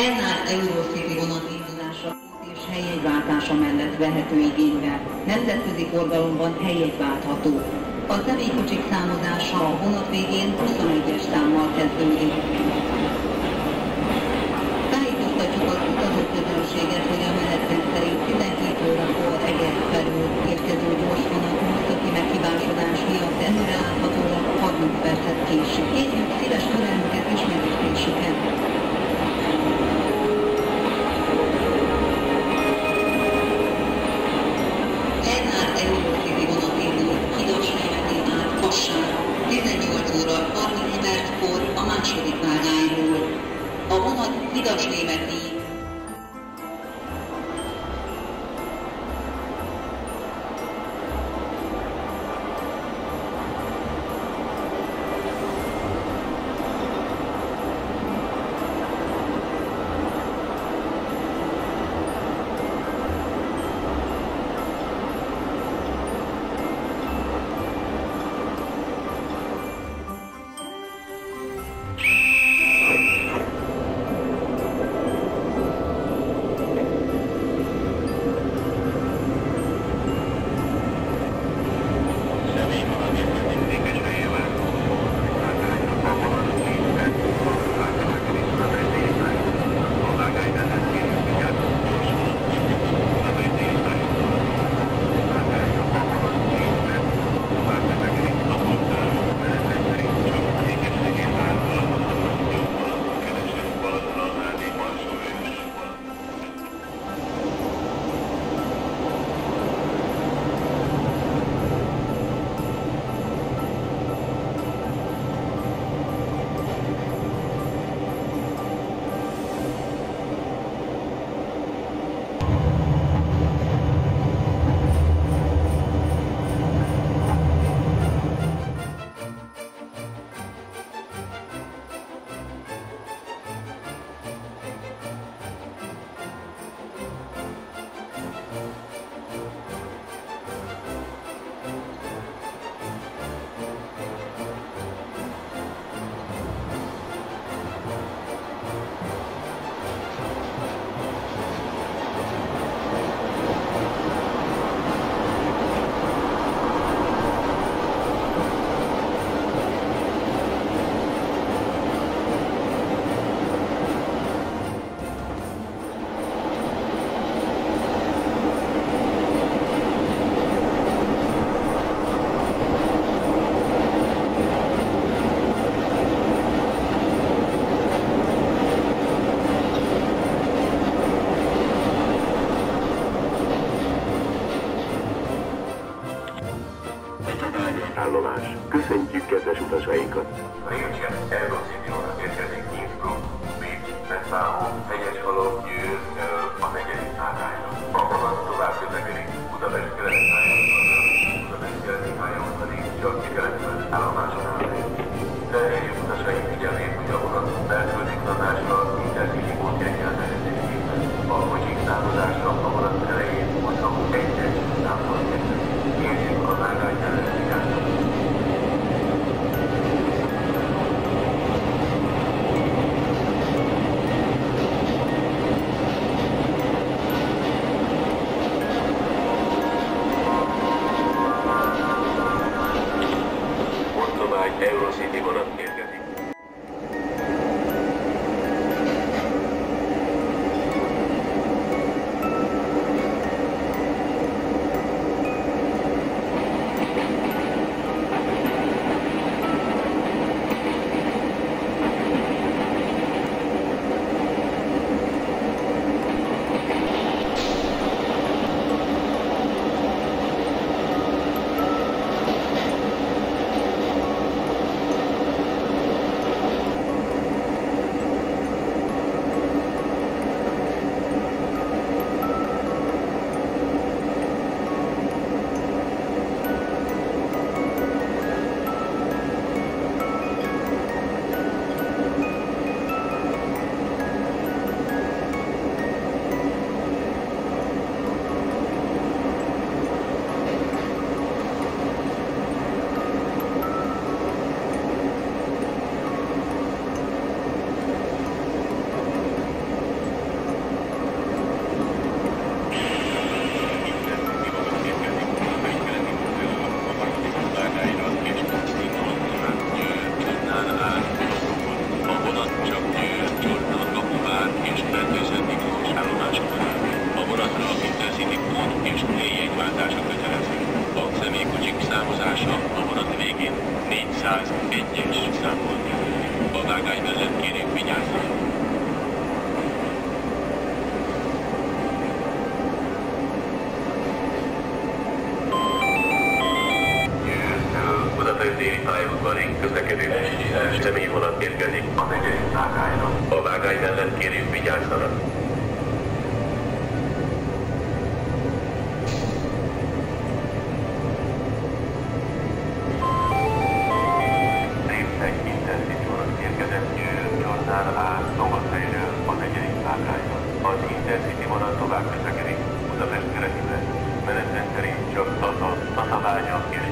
Hernál Eurocity vonat indulása és helyjegyváltása mellett vehető igénybe. Nemzetközi forgalomban helyjegyváltható. A személykocsik számozása a vonat végén 21-es számmal kezdődik. Tájékoztatjuk az utazóközönséget, hogy a menetrend szerint 12 órakor Eger felül érkező gyorsvonat műszaki meghibásodás miatt előreállhatólag 30 percet késik. Kérjük szíves türelmüket és megértésüket. vonal tovább közlekedik Budapest keretében. Menetrend szerint csak Tata, Tatabánya és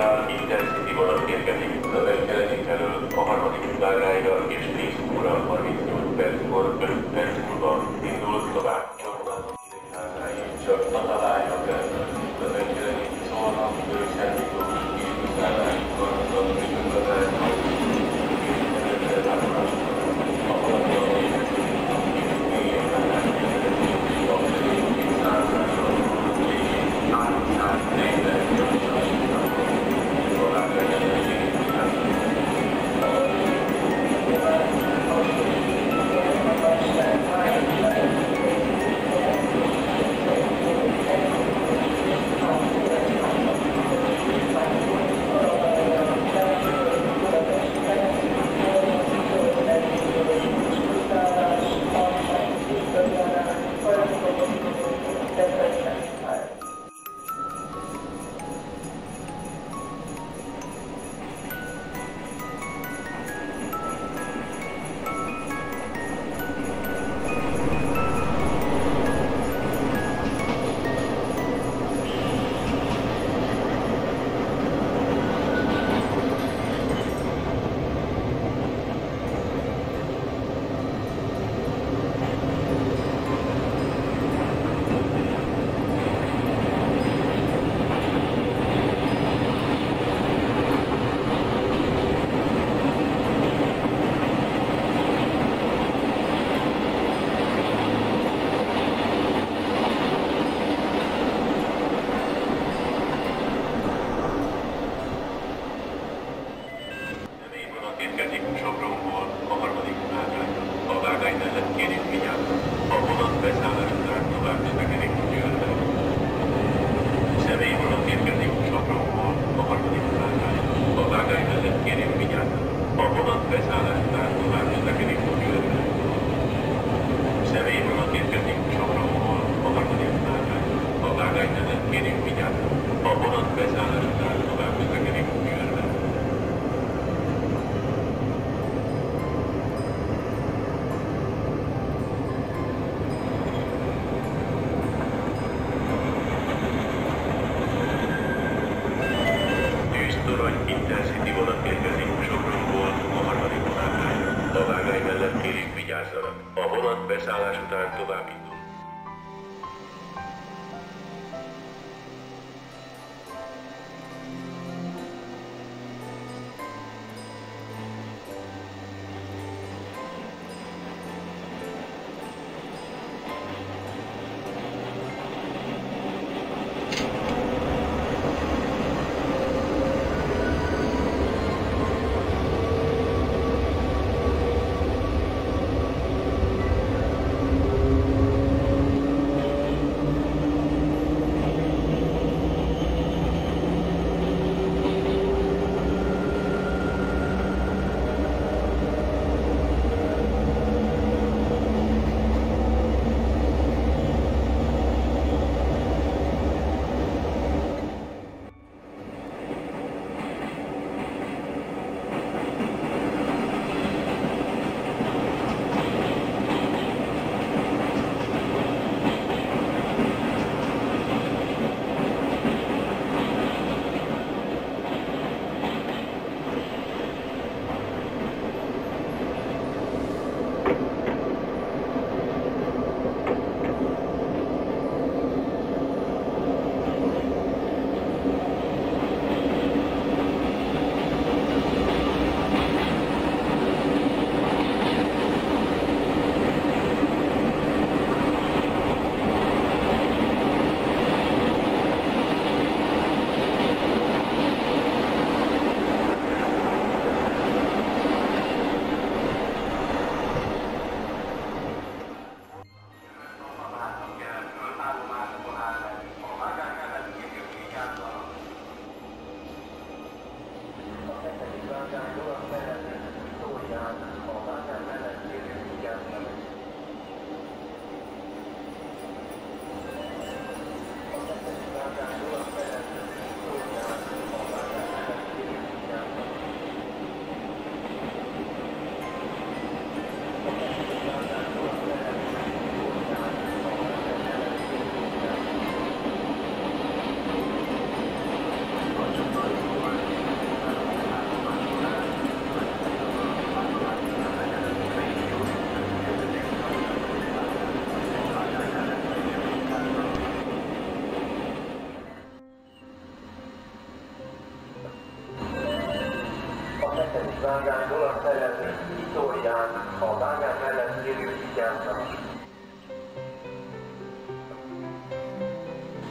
útvonal Intercity vonat érkezik az Encselegyik a harmadik utcárája és 10 óra 38 perckor 5 perc vágányból a szerelő Itórián a vágány mellett lévő vigyáznak.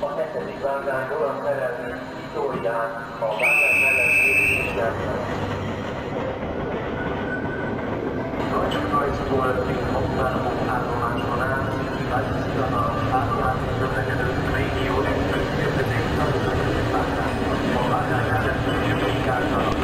A hetedik vágányból a szerelő Itórián a vágány mellett lévő vigyáznak. Deutsche Kreuz volt Hauptbahnhof állomáson át, Leipzig a átjáték közlekedő régió express érkezik, a vágány mellett lévő vigyáznak.